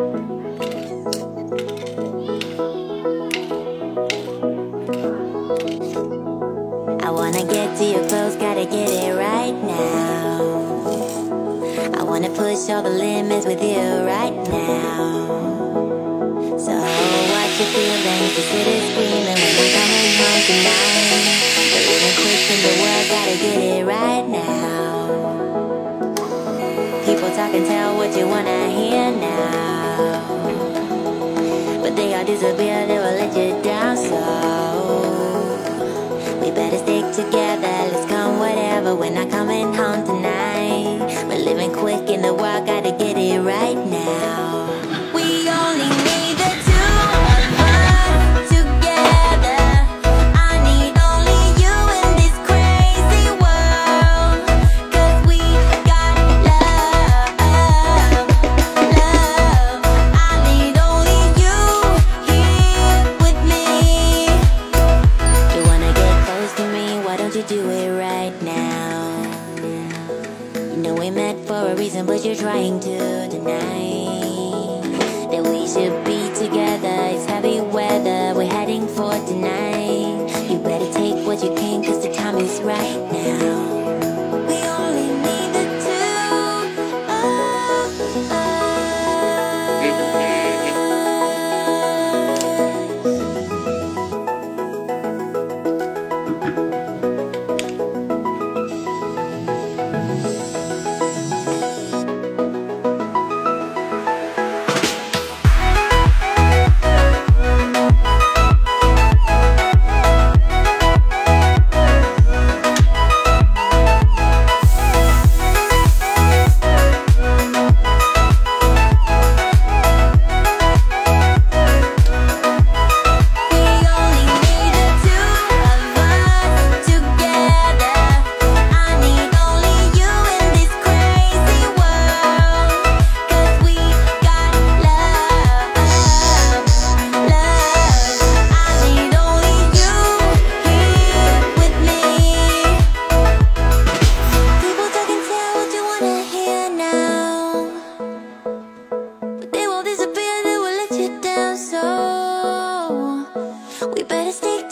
I wanna get to your clothes, gotta get it right now. I wanna push all the limits with you right now. So watch your feelings, the city's screaming when we're coming home tonight. We're living quick in the world, gotta get it right now. People talk and tell what you wanna hear now. But they all disappear, they will let you down so. We better stick together, let's come whatever. We're not coming home tonight. We're living quick in the world, gotta get it right now We met for a reason, but you're trying to deny That we should be together, it's heavy weather, we're heading for tonight. You better take what you can, cause the time is right We better stay